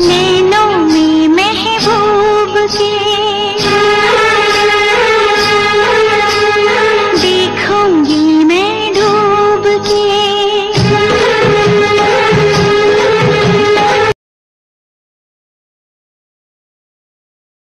नैनों में महबूब के